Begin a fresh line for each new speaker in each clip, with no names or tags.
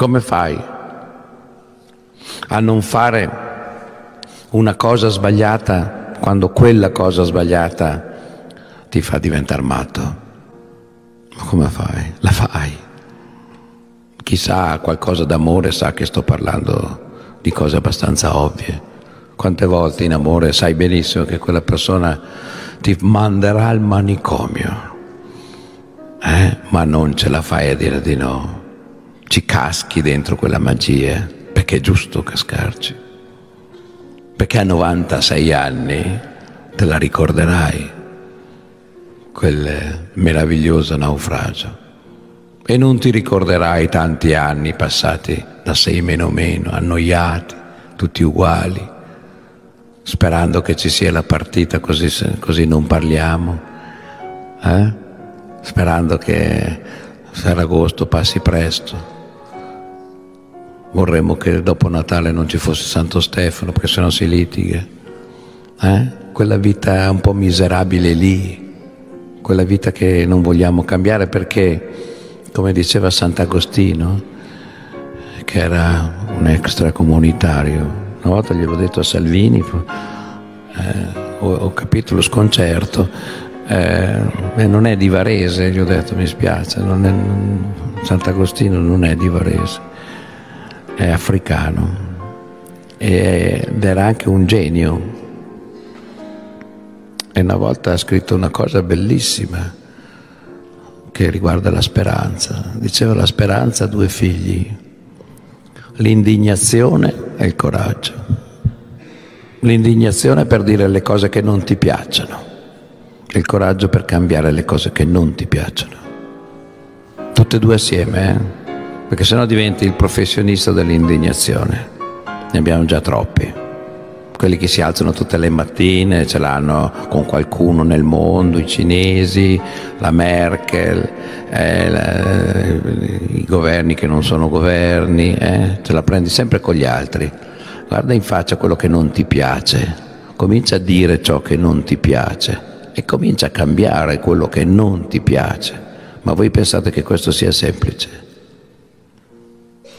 Come fai a non fare una cosa sbagliata quando quella cosa sbagliata ti fa diventare matto? Ma come fai? La fai. Chi sa qualcosa d'amore sa che sto parlando di cose abbastanza ovvie. Quante volte in amore sai benissimo che quella persona ti manderà al manicomio, eh? ma non ce la fai a dire di no. Ci caschi dentro quella magia, perché è giusto cascarci. Perché a 96 anni te la ricorderai, quel meraviglioso naufragio. E non ti ricorderai tanti anni passati da sei meno meno, annoiati, tutti uguali, sperando che ci sia la partita così, così non parliamo, eh? sperando che Ferragosto passi presto. Vorremmo che dopo Natale non ci fosse Santo Stefano perché sennò si litiga. Eh? Quella vita un po' miserabile lì, quella vita che non vogliamo cambiare perché, come diceva Sant'Agostino, che era un extracomunitario, una volta gliel'ho detto a Salvini, eh, ho, ho, capito lo sconcerto, eh, non è di Varese, gli ho detto mi spiace, non è, Sant'Agostino non è di Varese, è africano ed era anche un genio. E una volta ha scritto una cosa bellissima che riguarda la speranza. Diceva la speranza ha due figli, l'indignazione e il coraggio. L'indignazione per dire le cose che non ti piacciono e il coraggio per cambiare le cose che non ti piacciono. Tutte e due assieme, eh? Perché sennò diventi il professionista dell'indignazione. Ne abbiamo già troppi. Quelli che si alzano tutte le mattine, ce l'hanno con qualcuno nel mondo, i cinesi, la Merkel, eh, la, i governi che non sono governi, eh? ce la prendi sempre con gli altri. Guarda in faccia quello che non ti piace, comincia a dire ciò che non ti piace e comincia a cambiare quello che non ti piace. Ma voi pensate che questo sia semplice?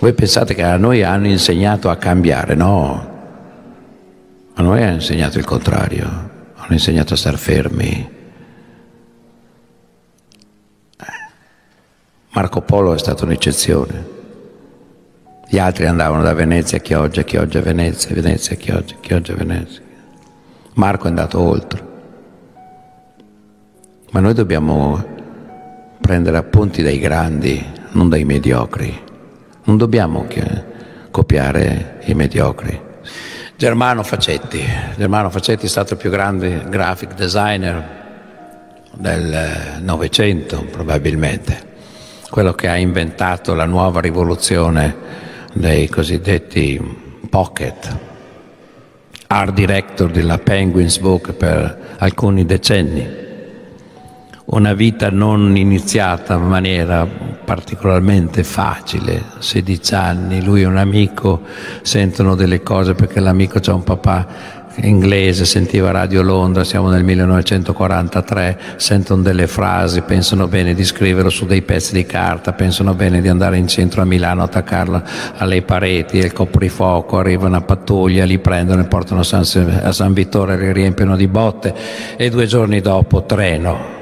Voi pensate che a noi hanno insegnato a cambiare? No, a noi hanno insegnato il contrario, hanno insegnato a star fermi. Marco Polo è stata un'eccezione. Gli altri andavano da Venezia a Chioggia, Chioggia a Venezia, Venezia a Chioggia, Chioggia a Venezia. Marco è andato oltre. Ma noi dobbiamo prendere appunti dai grandi, non dai mediocri. Non dobbiamo copiare i mediocri. Germano Facetti. Germano Facetti è stato il più grande graphic designer del Novecento, probabilmente. Quello che ha inventato la nuova rivoluzione dei cosiddetti pocket, art director della Penguins Book per alcuni decenni. Una vita non iniziata in maniera particolarmente facile, 16 anni, lui e un amico sentono delle cose perché l'amico ha un papà inglese, sentiva Radio Londra, siamo nel 1943, sentono delle frasi, pensano bene di scriverlo su dei pezzi di carta, pensano bene di andare in centro a Milano, attaccarlo alle pareti, il coprifuoco, arriva una pattuglia, li prendono e portano a San, a San Vittore, li riempiono di botte e due giorni dopo treno.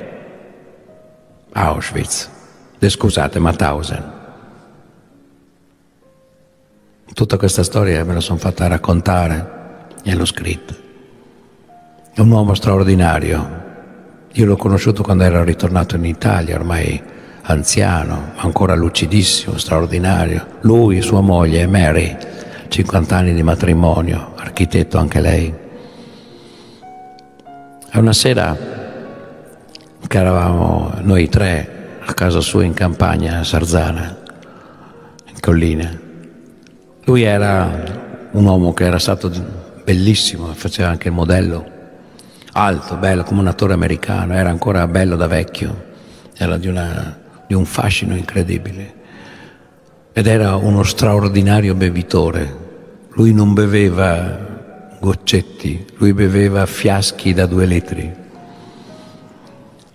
Auschwitz, scusate, Mauthausen. Tutta questa storia me la sono fatta raccontare e l'ho scritta. È un uomo straordinario. Io l'ho conosciuto quando era ritornato in Italia, ormai anziano, ma ancora lucidissimo, straordinario. Lui, sua moglie, Mary, 50 anni di matrimonio, architetto anche lei. E una sera che eravamo noi tre a casa sua in campagna, a Sarzana, in collina. Lui era un uomo che era stato bellissimo, faceva anche il modello, alto, bello, come un attore americano, era ancora bello da vecchio, era di, una, di un fascino incredibile ed era uno straordinario bevitore. Lui non beveva goccetti, lui beveva fiaschi da due litri.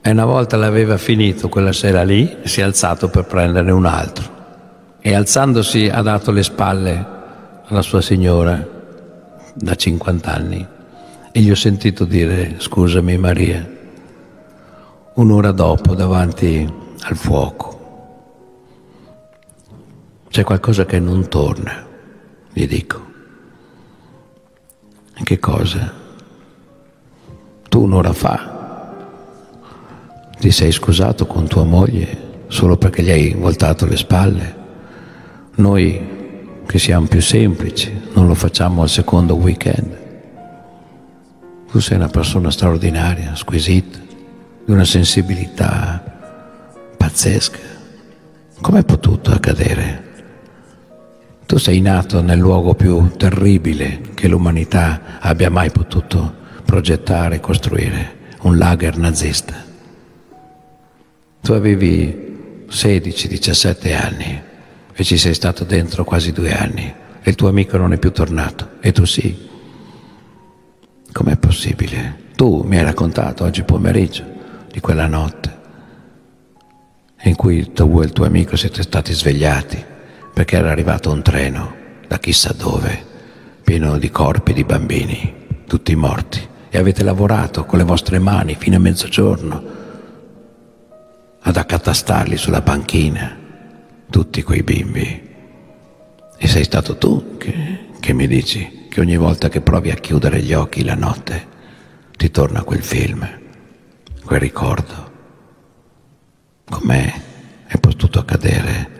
E una volta l'aveva finito quella sera lì, si è alzato per prenderne un altro. e alzandosi ha dato le spalle alla sua signora da 50 anni e gli ho sentito dire scusami Maria, un'ora dopo davanti al fuoco. C'è qualcosa che non torna, gli dico. Che cosa? Tu un'ora fa ti sei scusato con tua moglie solo perché gli hai voltato le spalle. Noi che siamo più semplici non lo facciamo al secondo weekend. Tu sei una persona straordinaria, squisita, di una sensibilità pazzesca. Com'è potuto accadere? Tu sei nato nel luogo più terribile che l'umanità abbia mai potuto progettare e costruire, un lager nazista. Tu avevi 16-17 anni e ci sei stato dentro quasi due anni e il tuo amico non è più tornato e tu sì. Com'è possibile? Tu mi hai raccontato oggi pomeriggio di quella notte in cui tu e il tuo amico siete stati svegliati perché era arrivato un treno da chissà dove, pieno di corpi di bambini, tutti morti, e avete lavorato con le vostre mani fino a mezzogiorno ad accatastarli sulla panchina, tutti quei bimbi. E sei stato tu che, che mi dici che ogni volta che provi a chiudere gli occhi la notte ti torna quel film, quel ricordo. Com'è è potuto accadere?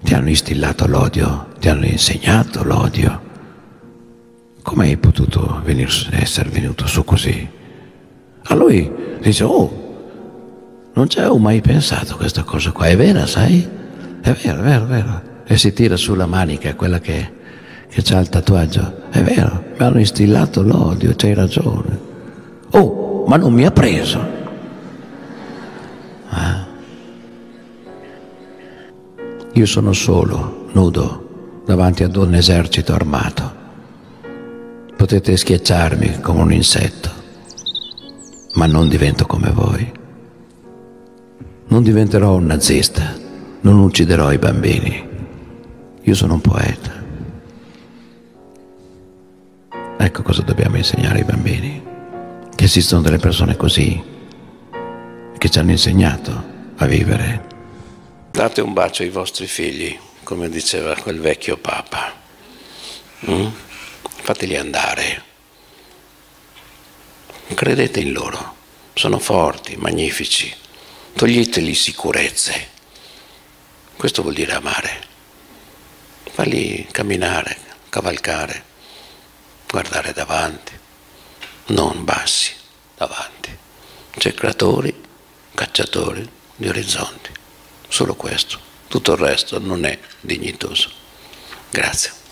Ti hanno instillato l'odio, ti hanno insegnato l'odio. Come hai potuto venir, essere venuto su così? A lui dice, oh, non ci avevo mai pensato questa cosa qua, è vera, sai? È vero, è vero, è vero. E si tira sulla manica, quella che, che ha il tatuaggio. È vero, mi hanno instillato l'odio, c'hai ragione. Oh, ma non mi ha preso. Ah. Io sono solo, nudo, davanti ad un esercito armato. Potete schiacciarmi come un insetto, ma non divento come voi. Non diventerò un nazista, non ucciderò i bambini. Io sono un poeta. Ecco cosa dobbiamo insegnare ai bambini, che esistono delle persone così, che ci hanno insegnato a vivere Date un bacio ai vostri figli, come diceva quel vecchio Papa. Mm? Fateli andare. Credete in loro. Sono forti, magnifici. Toglieteli sicurezze. Questo vuol dire amare. Falli camminare, cavalcare, guardare davanti, non bassi, davanti. Cercatori, cacciatori di orizzonti. Solo questo. Tutto il resto non è dignitoso. Grazie.